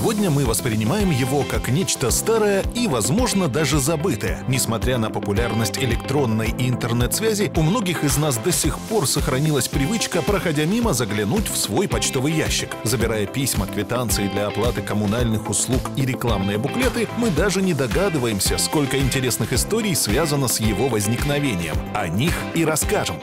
Сегодня мы воспринимаем его как нечто старое и, возможно, даже забытое. Несмотря на популярность электронной и интернет-связи, у многих из нас до сих пор сохранилась привычка, проходя мимо, заглянуть в свой почтовый ящик. Забирая письма, квитанции для оплаты коммунальных услуг и рекламные буклеты, мы даже не догадываемся, сколько интересных историй связано с его возникновением. О них и расскажем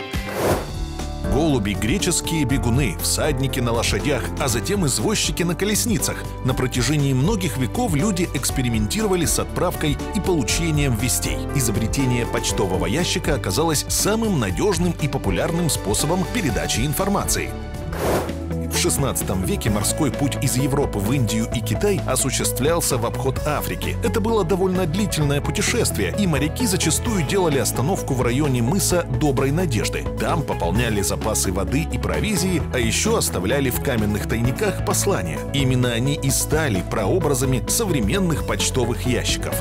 голуби, греческие бегуны, всадники на лошадях, а затем извозчики на колесницах. На протяжении многих веков люди экспериментировали с отправкой и получением вестей. Изобретение почтового ящика оказалось самым надежным и популярным способом передачи информации. В XVI веке морской путь из Европы в Индию и Китай осуществлялся в обход Африки. Это было довольно длительное путешествие, и моряки зачастую делали остановку в районе мыса Доброй Надежды. Там пополняли запасы воды и провизии, а еще оставляли в каменных тайниках послания. Именно они и стали прообразами современных почтовых ящиков.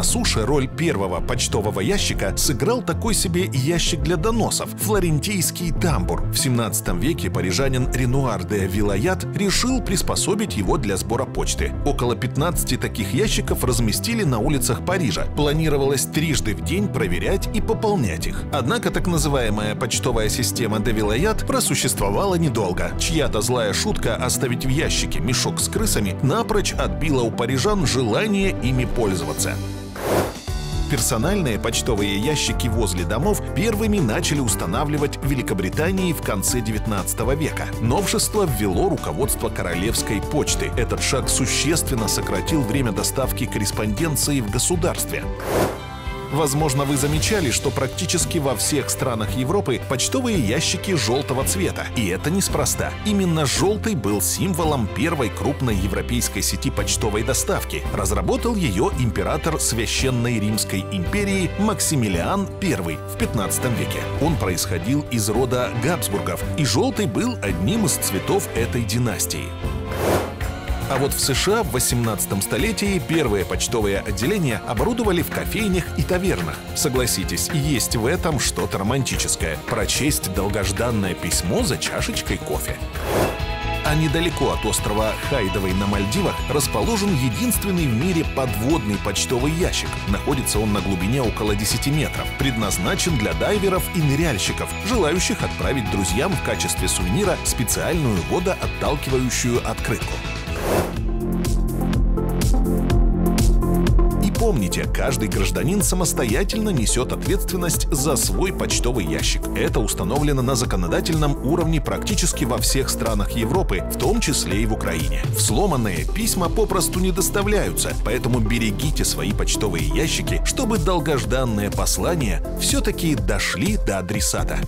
На суше роль первого почтового ящика сыграл такой себе ящик для доносов – флорентийский тамбур. В 17 веке парижанин Ренуар де Вилаят решил приспособить его для сбора почты. Около 15 таких ящиков разместили на улицах Парижа. Планировалось трижды в день проверять и пополнять их. Однако так называемая почтовая система де Вилаят просуществовала недолго. Чья-то злая шутка оставить в ящике мешок с крысами напрочь отбила у парижан желание ими пользоваться. Персональные почтовые ящики возле домов первыми начали устанавливать в Великобритании в конце 19 века. Новшество ввело руководство Королевской почты. Этот шаг существенно сократил время доставки корреспонденции в государстве. Возможно, вы замечали, что практически во всех странах Европы почтовые ящики желтого цвета. И это неспроста. Именно желтый был символом первой крупной европейской сети почтовой доставки. Разработал ее император Священной Римской империи Максимилиан I в 15 веке. Он происходил из рода Габсбургов, и желтый был одним из цветов этой династии. А вот в США в 18 столетии первые почтовые отделения оборудовали в кофейнях и тавернах. Согласитесь, есть в этом что-то романтическое. Прочесть долгожданное письмо за чашечкой кофе. А недалеко от острова Хайдовой на Мальдивах расположен единственный в мире подводный почтовый ящик. Находится он на глубине около 10 метров. Предназначен для дайверов и ныряльщиков, желающих отправить друзьям в качестве сувенира специальную водоотталкивающую открытку. Помните, каждый гражданин самостоятельно несет ответственность за свой почтовый ящик. Это установлено на законодательном уровне практически во всех странах Европы, в том числе и в Украине. Взломанные письма попросту не доставляются, поэтому берегите свои почтовые ящики, чтобы долгожданные послания все-таки дошли до адресата.